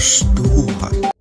Pastora.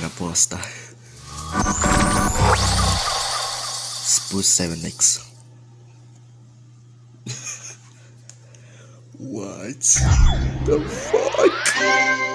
la posta Spurs 7x what the fuck?